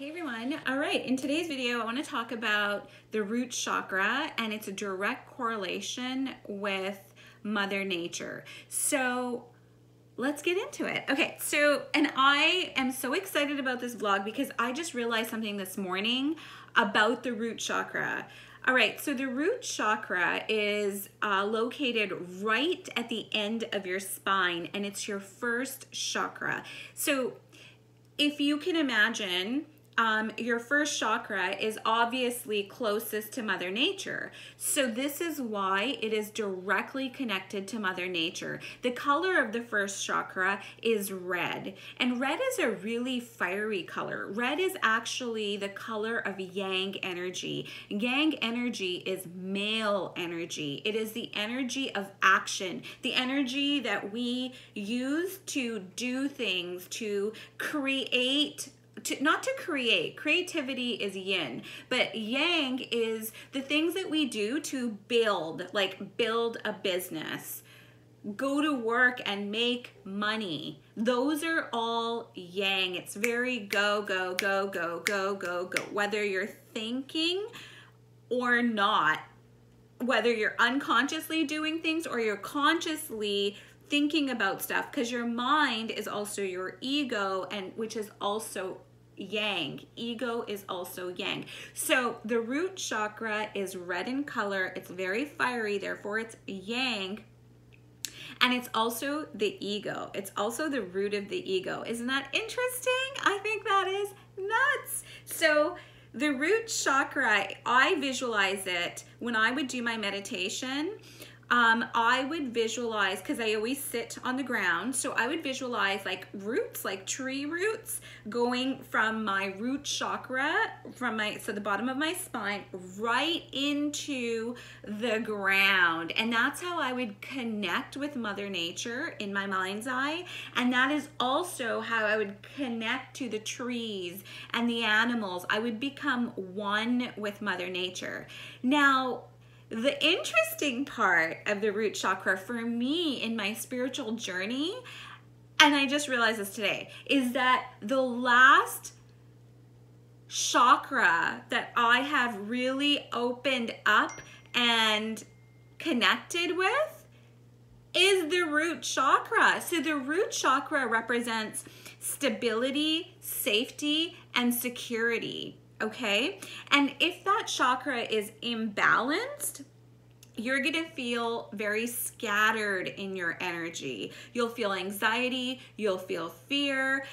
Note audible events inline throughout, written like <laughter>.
Hey everyone. All right, in today's video, I want to talk about the root chakra and its direct correlation with Mother Nature. So let's get into it. Okay, so, and I am so excited about this vlog because I just realized something this morning about the root chakra. All right, so the root chakra is uh, located right at the end of your spine and it's your first chakra. So if you can imagine, um, your first chakra is obviously closest to Mother Nature. So this is why it is directly connected to Mother Nature. The color of the first chakra is red. And red is a really fiery color. Red is actually the color of yang energy. Yang energy is male energy. It is the energy of action, the energy that we use to do things, to create to, not to create. Creativity is yin, but yang is the things that we do to build, like build a business, go to work and make money. Those are all yang. It's very go, go, go, go, go, go, go. Whether you're thinking or not, whether you're unconsciously doing things or you're consciously thinking about stuff because your mind is also your ego and which is also yang. Ego is also yang. So the root chakra is red in color. It's very fiery, therefore it's yang. And it's also the ego. It's also the root of the ego. Isn't that interesting? I think that is nuts. So the root chakra, I visualize it when I would do my meditation um, I would visualize, because I always sit on the ground, so I would visualize like roots, like tree roots, going from my root chakra, from my, so the bottom of my spine, right into the ground. And that's how I would connect with Mother Nature in my mind's eye. And that is also how I would connect to the trees and the animals. I would become one with Mother Nature. Now, the interesting part of the root chakra for me in my spiritual journey, and I just realized this today, is that the last chakra that I have really opened up and connected with is the root chakra. So the root chakra represents stability, safety, and security okay? And if that chakra is imbalanced, you're gonna feel very scattered in your energy. You'll feel anxiety, you'll feel fear.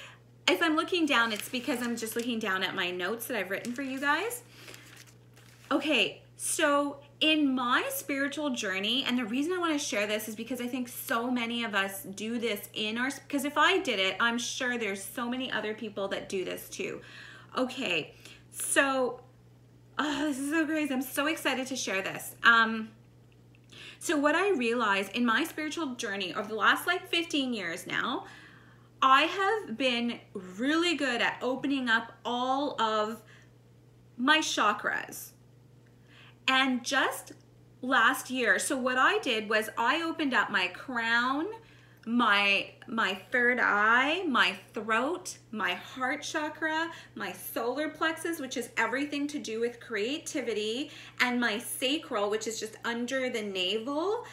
If I'm looking down, it's because I'm just looking down at my notes that I've written for you guys. Okay, so in my spiritual journey, and the reason I want to share this is because I think so many of us do this in our, because if I did it, I'm sure there's so many other people that do this too. Okay, so, oh, this is so crazy. I'm so excited to share this. Um, so what I realized in my spiritual journey over the last like 15 years now, I have been really good at opening up all of my chakras. And just last year, so what I did was I opened up my crown, my my third eye, my throat, my heart chakra, my solar plexus, which is everything to do with creativity, and my sacral, which is just under the navel.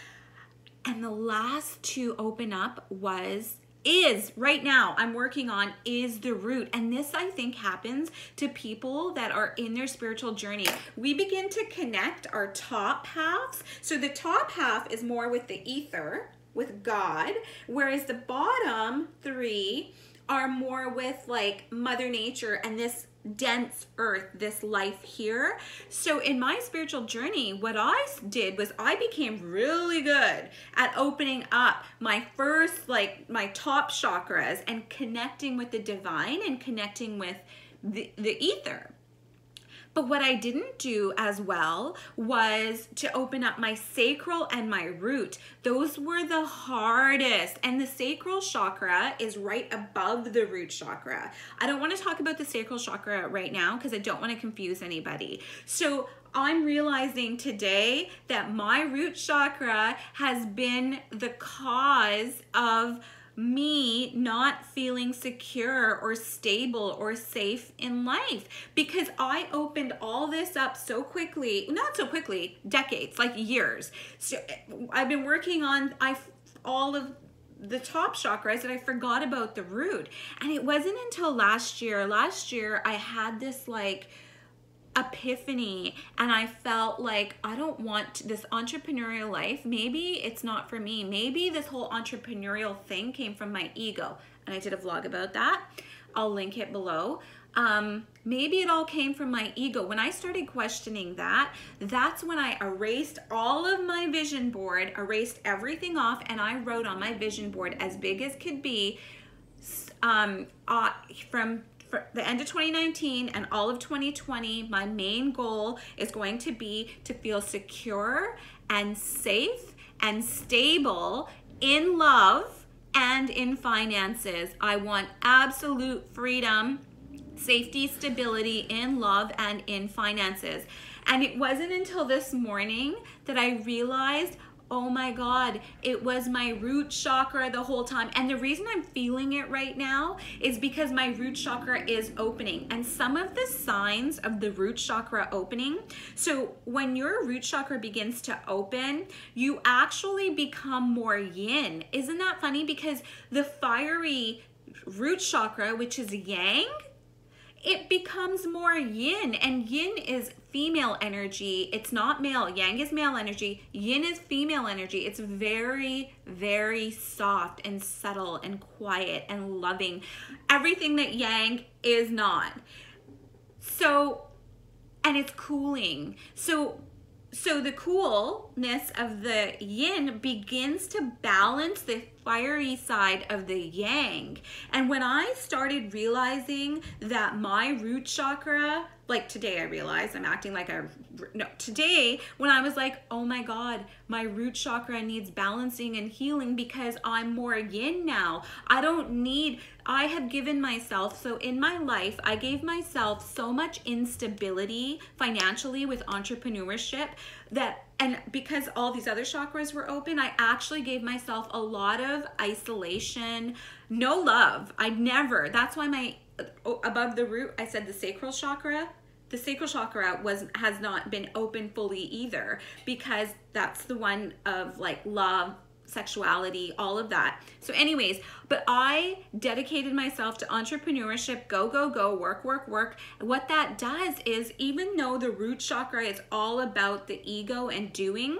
And the last to open up was is right now I'm working on is the root. And this I think happens to people that are in their spiritual journey. We begin to connect our top halves. So the top half is more with the ether with God, whereas the bottom three are more with like Mother Nature and this dense earth, this life here. So in my spiritual journey, what I did was I became really good at opening up my first, like my top chakras and connecting with the divine and connecting with the, the ether. But what I didn't do as well was to open up my sacral and my root. Those were the hardest. And the sacral chakra is right above the root chakra. I don't want to talk about the sacral chakra right now because I don't want to confuse anybody. So I'm realizing today that my root chakra has been the cause of me not feeling secure or stable or safe in life because I opened all this up so quickly, not so quickly, decades, like years. So I've been working on I all of the top chakras that I forgot about the root. And it wasn't until last year, last year I had this like epiphany and I felt like I don't want this entrepreneurial life. Maybe it's not for me. Maybe this whole entrepreneurial thing came from my ego. And I did a vlog about that. I'll link it below. Um, maybe it all came from my ego. When I started questioning that, that's when I erased all of my vision board, erased everything off, and I wrote on my vision board as big as could be um, uh, from the end of 2019 and all of 2020, my main goal is going to be to feel secure and safe and stable in love and in finances. I want absolute freedom, safety, stability in love and in finances. And it wasn't until this morning that I realized oh my God, it was my root chakra the whole time. And the reason I'm feeling it right now is because my root chakra is opening. And some of the signs of the root chakra opening, so when your root chakra begins to open, you actually become more yin. Isn't that funny? Because the fiery root chakra, which is yang, it becomes more yin and yin is female energy. It's not male. Yang is male energy. Yin is female energy. It's very very soft and subtle and quiet and loving. Everything that yang is not. So and it's cooling. So so the coolness of the yin begins to balance the fiery side of the yang. And when I started realizing that my root chakra, like today I realized I'm acting like a, no, today when I was like, oh my God, my root chakra needs balancing and healing because I'm more yin now. I don't need, I have given myself, so in my life, I gave myself so much instability financially with entrepreneurship that and because all these other chakras were open, I actually gave myself a lot of isolation, no love. I never, that's why my, uh, above the root, I said the sacral chakra. The sacral chakra was has not been open fully either because that's the one of like love, sexuality, all of that. So anyways, but I dedicated myself to entrepreneurship, go, go, go, work, work, work. What that does is even though the root chakra is all about the ego and doing,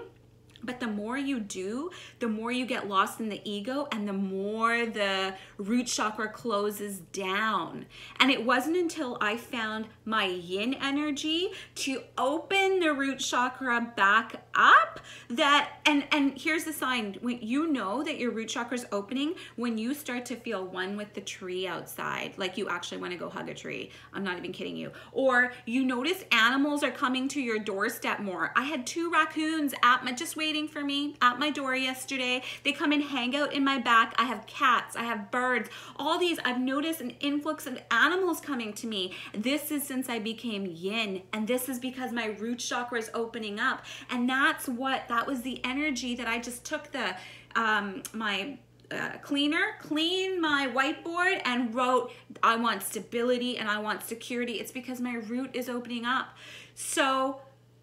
but the more you do, the more you get lost in the ego and the more the root chakra closes down. And it wasn't until I found my yin energy to open the root chakra back up that and and here's the sign. When you know that your root chakra is opening when you start to feel one with the tree outside like you actually want to go hug a tree. I'm not even kidding you. Or you notice animals are coming to your doorstep more. I had two raccoons at my just waiting for me at my door yesterday. They come and hang out in my back. I have cats i have birds all these. I've noticed an influx of animals coming to me. This is since i became yin and this is because my root chakra is opening up and that's what that was the energy that I just took the um, my uh, cleaner, clean my whiteboard and wrote, I want stability and I want security. It's because my root is opening up. So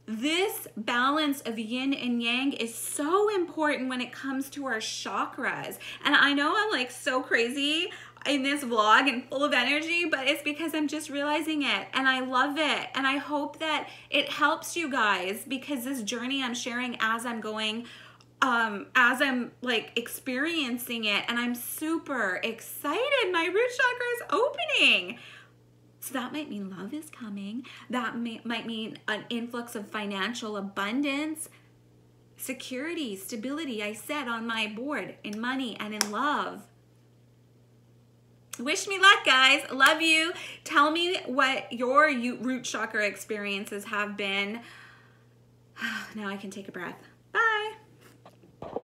this balance of yin and yang is so important when it comes to our chakras. And I know I'm like so crazy in this vlog and full of energy, but it's because I'm just realizing it and I love it. And I hope that it helps you guys because this journey I'm sharing as I'm going um, as I'm like experiencing it and I'm super excited. My root chakra is opening. So that might mean love is coming. That may, might mean an influx of financial abundance, security, stability. I said on my board in money and in love. Wish me luck, guys. Love you. Tell me what your root chakra experiences have been. <sighs> Now I can take a breath.